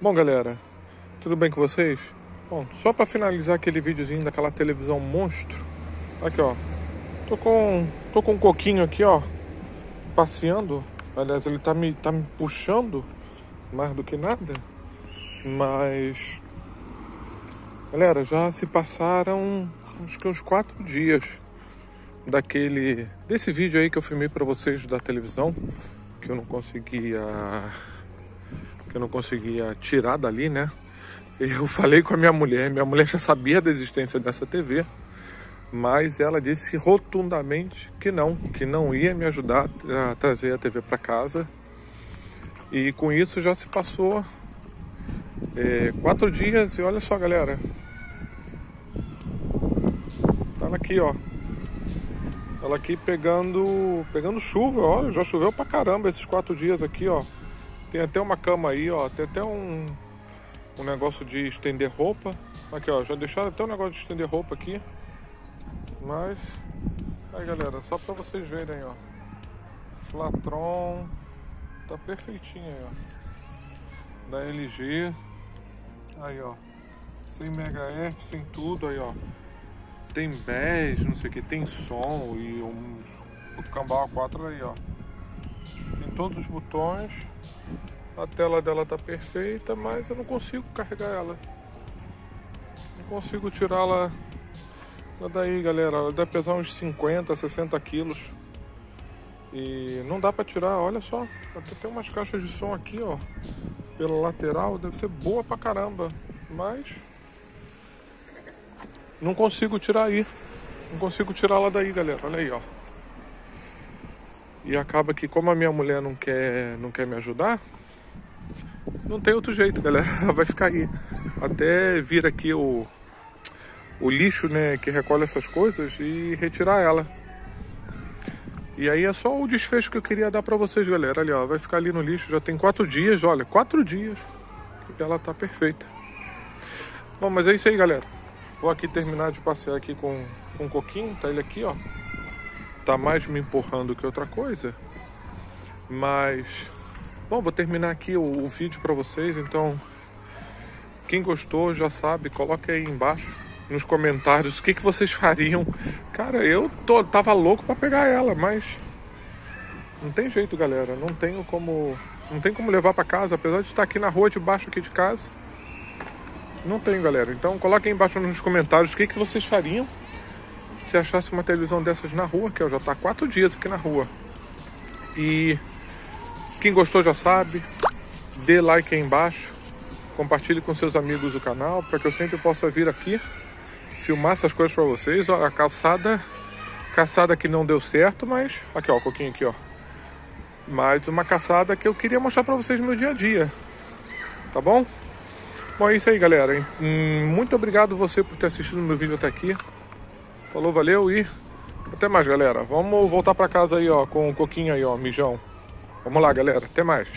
Bom, galera, tudo bem com vocês? Bom, só para finalizar aquele videozinho daquela televisão monstro. Aqui, ó. Tô com, tô com um coquinho aqui, ó, passeando. Aliás, ele tá me, tá me puxando mais do que nada. Mas, galera, já se passaram acho que uns quatro dias daquele desse vídeo aí que eu filmei para vocês da televisão que eu não conseguia eu não conseguia tirar dali, né? Eu falei com a minha mulher, minha mulher já sabia da existência dessa TV, mas ela disse rotundamente que não, que não ia me ajudar a trazer a TV para casa. E com isso já se passou é, quatro dias e olha só, galera. Tá aqui, ó. Ela aqui pegando, pegando chuva, olha, já choveu pra caramba esses quatro dias aqui, ó. Tem até uma cama aí, ó. Tem até um, um negócio de estender roupa. Aqui, ó. Já deixaram até um negócio de estender roupa aqui. Mas... Aí, galera. Só pra vocês verem, ó. Flatron. Tá perfeitinho aí, ó. Da LG. Aí, ó. 100 MHz, sem tudo aí, ó. Tem bege, não sei o que. Tem som e um... O cambal 4 aí, ó. Todos os botões. A tela dela tá perfeita, mas eu não consigo carregar ela. Não consigo tirá-la daí, galera. Ela deve pesar uns 50, 60 quilos. E não dá para tirar, olha só. Até tem umas caixas de som aqui, ó. Pela lateral, deve ser boa pra caramba. Mas não consigo tirar aí. Não consigo tirar ela daí, galera. Olha aí, ó. E acaba que como a minha mulher não quer, não quer me ajudar, não tem outro jeito, galera. Vai ficar aí. Até vir aqui o, o lixo, né, que recolhe essas coisas e retirar ela. E aí é só o desfecho que eu queria dar pra vocês, galera. Ali, ó, vai ficar ali no lixo. Já tem quatro dias, olha, quatro dias. E ela tá perfeita. Bom, mas é isso aí, galera. Vou aqui terminar de passear aqui com, com o Coquinho. Tá ele aqui, ó tá mais me empurrando que outra coisa. Mas, bom, vou terminar aqui o, o vídeo para vocês. Então, quem gostou já sabe, coloque aí embaixo nos comentários o que, que vocês fariam. Cara, eu tô, tava louco para pegar ela, mas não tem jeito, galera. Não tenho como, não tem como levar para casa, apesar de estar aqui na rua debaixo aqui de casa. Não tenho, galera. Então, coloque aí embaixo nos comentários o que, que vocês fariam se achasse uma televisão dessas na rua, que ó, já está quatro dias aqui na rua. E quem gostou já sabe, dê like aí embaixo, compartilhe com seus amigos o canal, para que eu sempre possa vir aqui filmar essas coisas para vocês. Ó, a caçada, caçada que não deu certo, mas aqui ó, o coquinho aqui ó. Mais uma caçada que eu queria mostrar para vocês no meu dia a dia. Tá bom? Bom, é isso aí, galera. Hum, muito obrigado você por ter assistido meu vídeo até aqui. Falou, valeu e até mais, galera. Vamos voltar para casa aí, ó, com o coquinho aí, ó, mijão. Vamos lá, galera. Até mais.